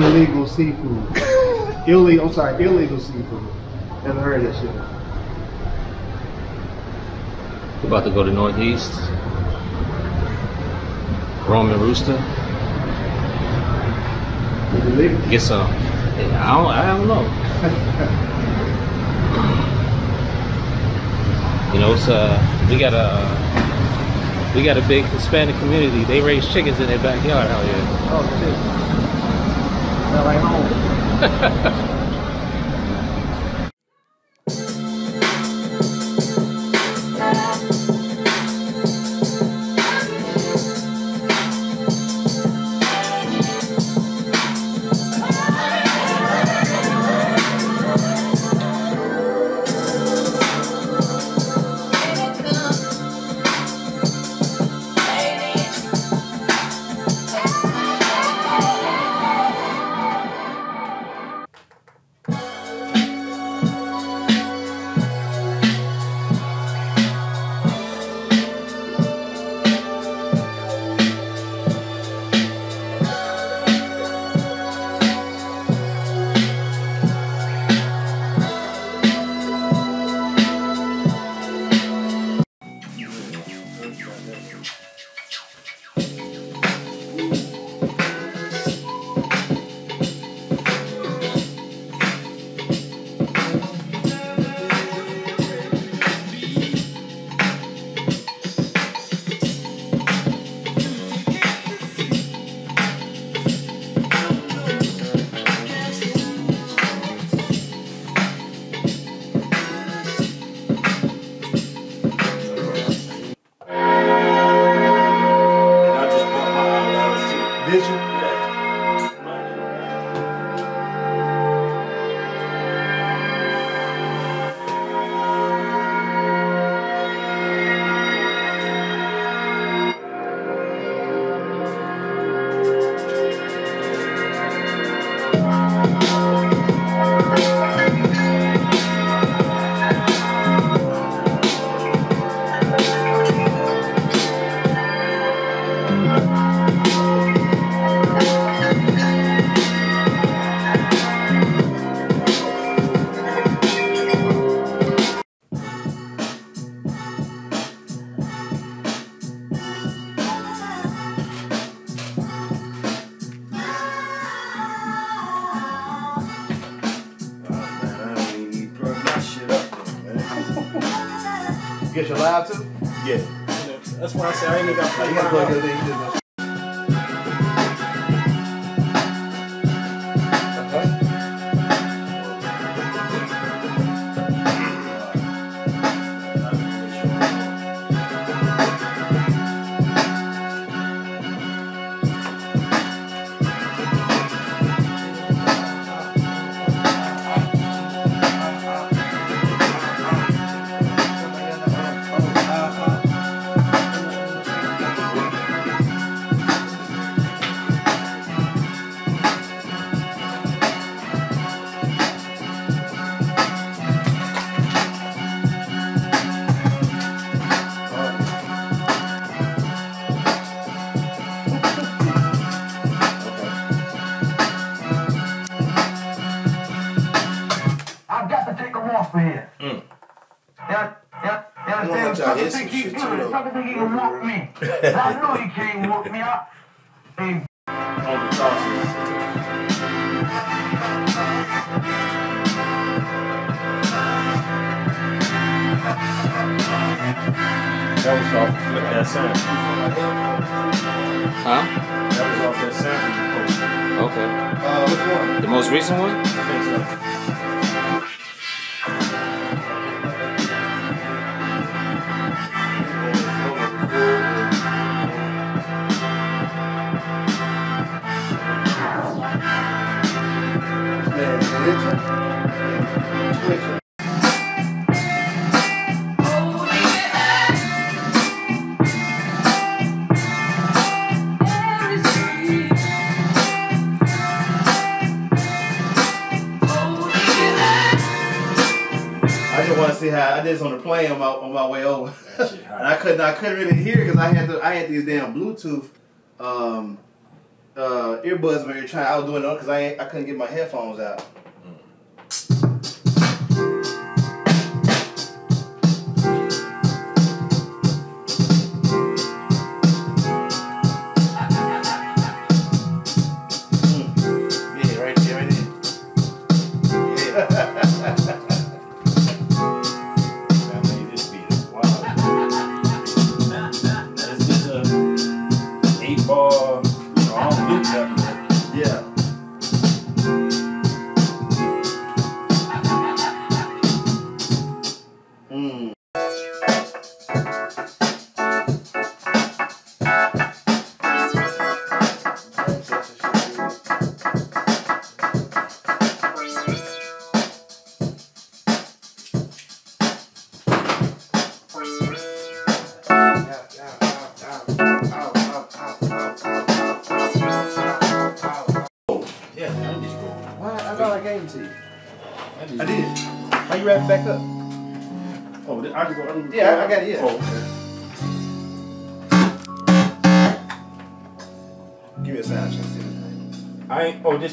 unlegal seafood. illegal, I'm sorry, illegal seafood. Never heard of that shit. We're about to go to Northeast. Roaming Rooster. Illegal. Get some. Yeah, I don't, I don't know. You know, it's uh, we got a we got a big Hispanic community. They raise chickens in their backyard out here. Oh shit. Smell like home. Get your too? Yeah. That's why I say I ain't even got to plug You gotta plug it though. Sucker think he can whoop me. I know he can't whoop me. I, hey, On the sauces. That was off flip that sample. Huh? That was off that sample you posted. Okay. Uh, which one? The most recent one? I think so. I just want to see how I did this on the plane on my on my way over, That shit hot. and I couldn't I couldn't really hear because I had to I had these damn Bluetooth um uh earbuds when you're trying. I was doing it because I I couldn't get my headphones out.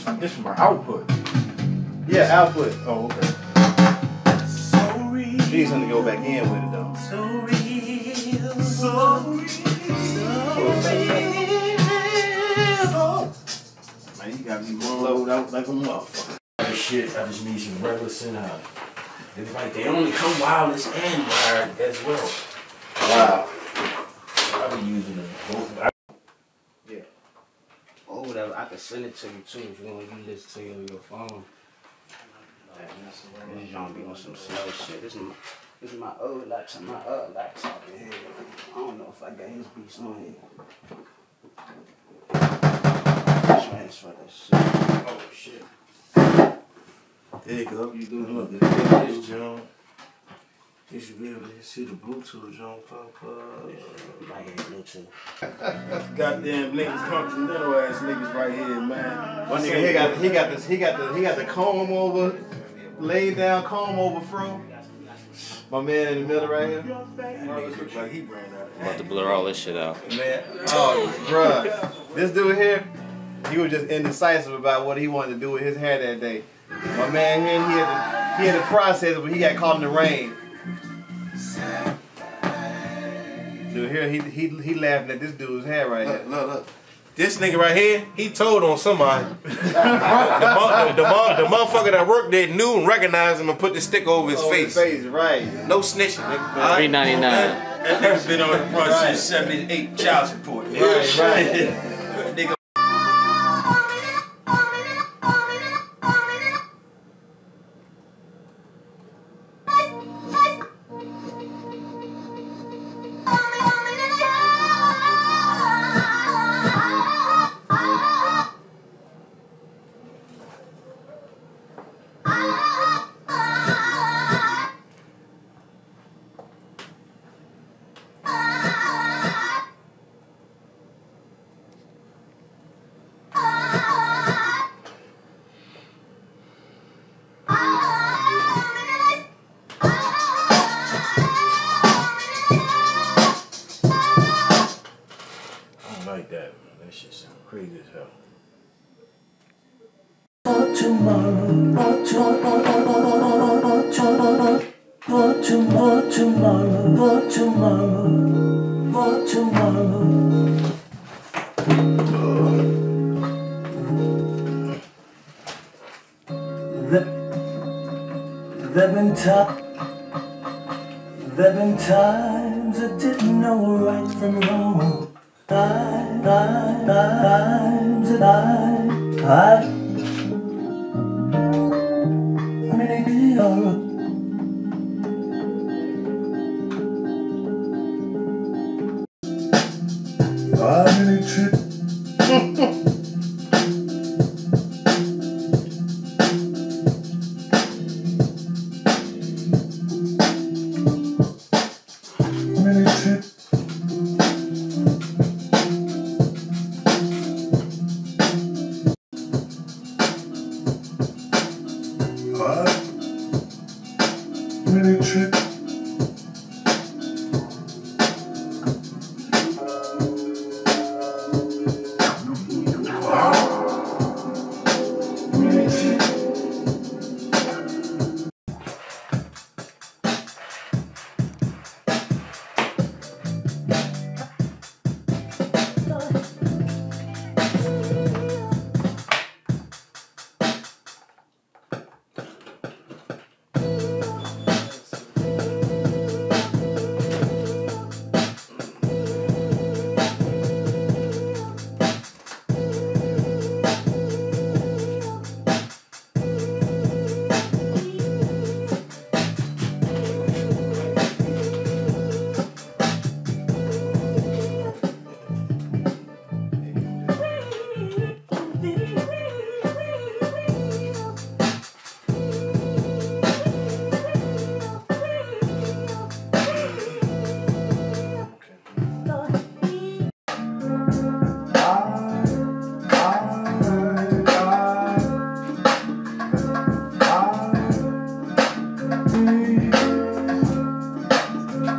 This this from my output. it is. Yeah, output. Oh, okay. She's gonna go back in with it though. Man, you got me blowed out like a motherfucker. This shit, I just need some regular synth. It's like they only come wireless and wired as well. Wow. I be using them both. I, Or whatever, I can send it to you too if you want you listen to it on your phone. This John be on some slow shit. This is my, this is my old laptop, my other laptop in here. I don't know if I got his beats on here. Transfer this shit. oh shit. There you go. You do look at this jump. You should be able to see the Bluetooth jump pop up. Right here, Bluetooth. Goddamn niggas continental ass niggas right here, man. One nigga he got he got this he got the he got the comb over laid down comb over fro. My man in the middle right here. Niggas look like he ran out. About to blur all this shit out. Man, oh bruh. This dude here, he was just indecisive about what he wanted to do with his hair that day. My man here, he had to, he had to process but he got caught in the rain. Dude here, he he he laughing at this dude's hair right Look, here. look, look. This nigga right here, he told on somebody. the, mo- the, the motherfucker that worked there knew and recognized him and put the stick over his Oh, face. face, right. No snitching, nigga. Three Alright? ninety nine. That nigga been on the front since 78 child support. nigga. Right, right. There been times, there've been times I didn't know right from wrong. Times, times, and I, I, I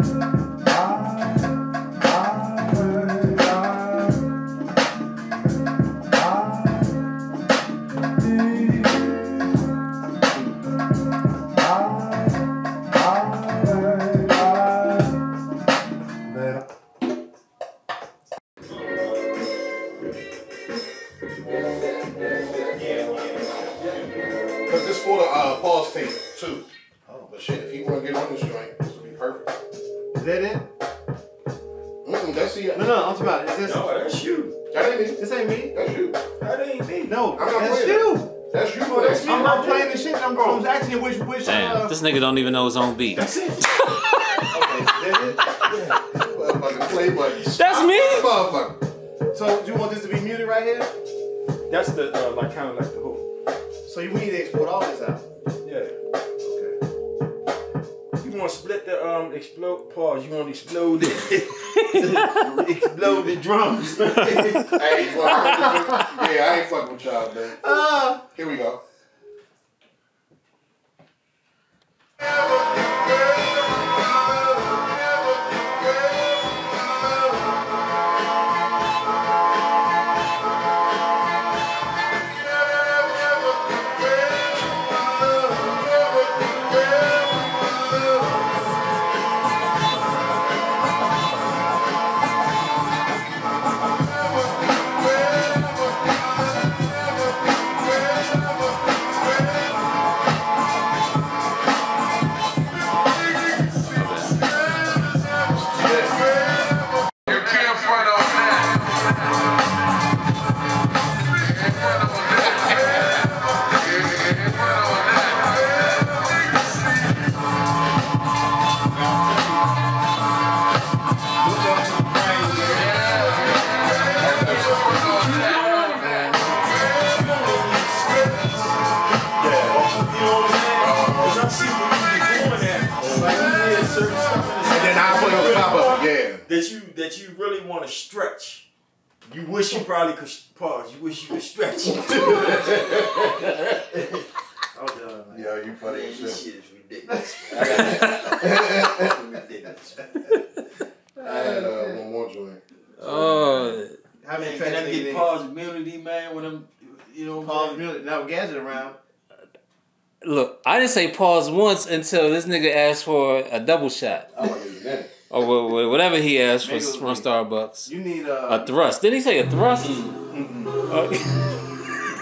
Cause which which. Damn, Uh, this nigga don't even know his own beat. okay, that's it. Motherfucking play button. That's me. Motherfucker. So do you want this to be muted right here? That's the uh, like kind of like the hook. So you we need to export all this out. Yeah. Okay. You want to split the um explode pause? You want to explode it? explode the drums. I ain't fucking with Yeah, I ain't fucking with y'all, man. Uh, Here we go. And that you really want to stretch. You wish you probably could pause. You wish you could stretch. I'm done, man. Yo, you funny as This shit. shit is ridiculous. ridiculous. I had uh, one more joint. Oh, how many Man, tracks can I they get need? pause immunity, man? When I'm, you know, Pause man? music. Now Gadget around. Look, I didn't say pause once until this nigga asked for a double shot. I want to eat that. Or wha- wha- whatever he asked for Maybe it was from me. Starbucks. You need uh, A thrust. Didn't he say a thrust? Oh,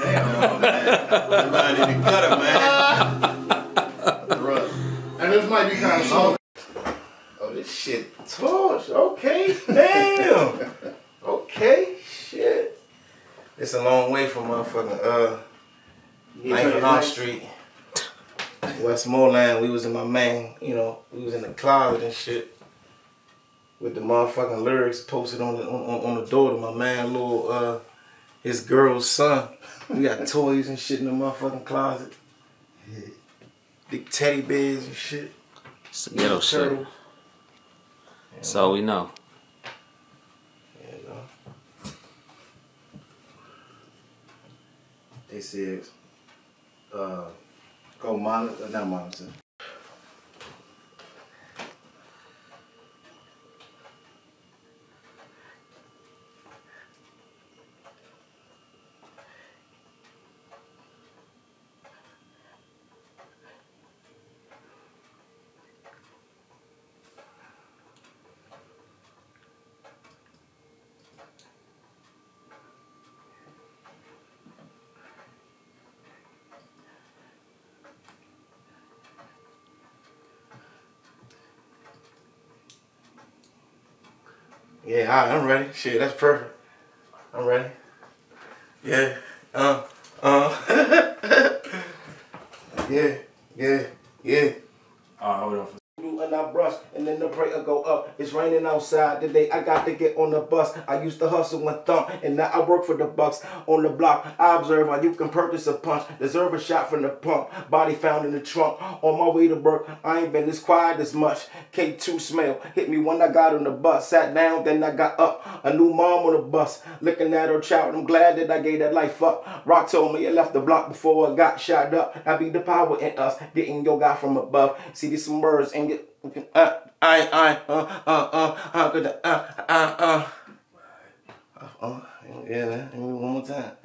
damn, man. Somebody in the gutter, man. Rust. And this might be kind of salty. Oh, this shit torch. Okay, damn. okay, shit. It's a long way from motherfucking uh Ninth and Off Street. Westmoreland, we was in my main, you know, we was in the closet and shit. With the motherfucking lyrics posted on the on, on- on the door to my man little uh his girl's son. We got toys and shit in the motherfucking closet. Big teddy bears and shit. It's a ghetto shit. Turtles. That's all we know. Yeah, you know. They said, uh, go monitor, not monitor. Yeah, right, I'm ready. Shit, that's perfect. I'm ready. Yeah. Uh, uh. yeah, yeah, yeah. Alright, hold on. For And I brush, and then the prayer go up. It's raining outside today. I got to get on the bus. I used to hustle and thump, and now I work for the bucks. On the block, I observe how you can purchase a punch, deserve a shot from the pump. Body found in the trunk. On my way to work, I ain't been this quiet as much. K2 smell hit me when I got on the bus. Sat down, then I got up. A new mom on the bus, looking at her child. I'm glad that I gave that life up. Rock told me I left the block before I got shot up. I be the power in us, getting your guy from above. See these some words and get. Uh, I, I, uh, uh, uh, uh, good, uh, uh, uh. Uh, yeah, man. One more time.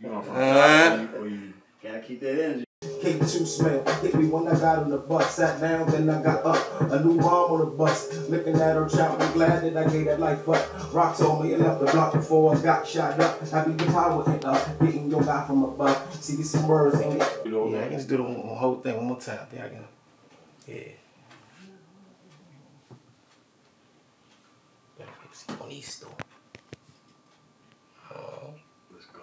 you want from Uh, or you Gotta keep that energy. K2 smell hit me when I got on the bus. Sat down, then I got up. A new mom on the bus, looking at her child. I'm glad that I gave that life up. Rock told me I left the block before I got shot up. I be the power in us, getting your guy from above. See these some words and it. You know, Yeah, I can just do the whole thing one more time. I think I can. Yeah. On these store. Oh, let's go.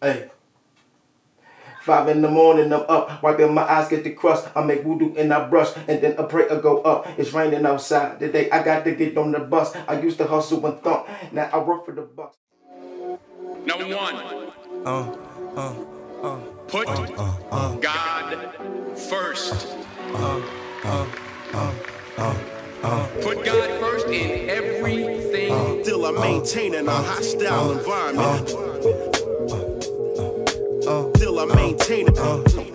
Hey. Five in the morning, I'm up, wiping my eyes, get the crust. I make voodoo and I brush, and then a prayer go up. It's raining outside today. I got to get on the bus. I used to hustle and thump. Now I work for the bucks. Number one. Uh, uh, uh. Put God first. Uh, uh, uh, uh, uh. Put God first in everything. Still, I maintain in a hostile environment. Uh, Still, I maintain it.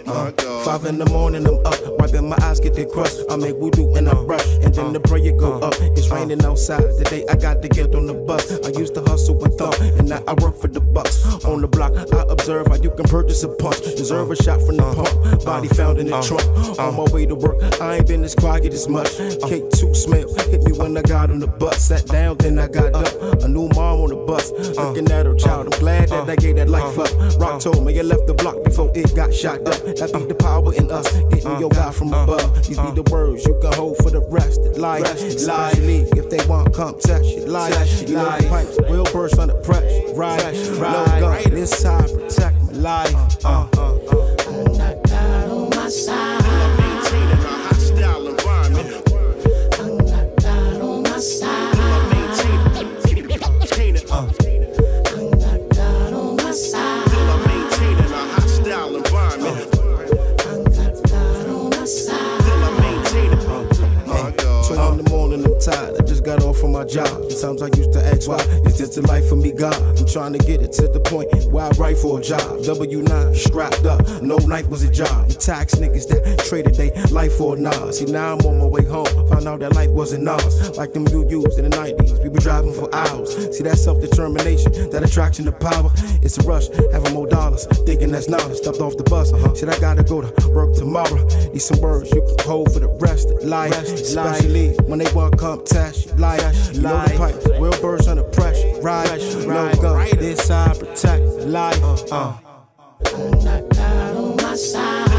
My God. Five in the morning, I'm up, wiping my eyes, get the crust. I make voodoo and I brush, and then the prayer go up. It's raining outside today. I got to get on the bus. I used to hustle and thump, and now I work for the bucks. On the block, I observe how you can purchase a punch, deserve a shot from the pump. Body found in the trunk. On my way to work, I ain't been as quiet as much. K2 smell hit me when I got on the bus. Sat down, then I got up. A new mom bus, looking at her child. I'm glad that I gave that life up. Rock told me I left the block before it got shot up. That be the power in us, getting your guy from above. These be the words you can hold for the rest. Of life, lively. If they want, come touch it. Life, life. Pipes will burst under pressure. Right, no gun. This side protect my life. Uh, uh, uh. uh. In the morning, I'm tired. I just got off from my job. Sometimes I used to ask why. Is this the life for me, God? I'm trying to get it to the point where I write for a job. W9 strapped up, no knife was a job. Tax niggas that traded they life for a Nas. See, now I'm on my way home. Found out that life wasn't ours. Like them you used in the 90s. We be driving for hours. See, that self determination, that attraction to power. It's a rush, having more dollars. Thinking that's knowledge. Stepped off the bus. Said I gotta go to work tomorrow. Need some words you can hold for the rest of life. Especially when they want come test you. Life, you know the pipe. Real birds under pressure. Right, no gun. This side protect life. Uh. Maintain in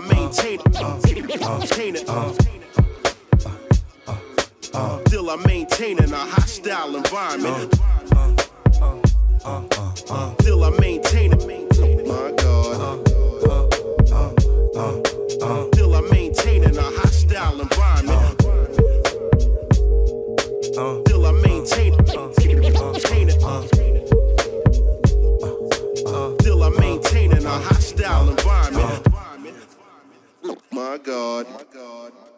maintain it. Uh, uh, uh, Till I maintain in a hostile environment. Till I maintain it. My God. Till I maintain in a hostile environment. Till I maintain it. Maintain it. Till I maintain in a hostile environment. My God. My God.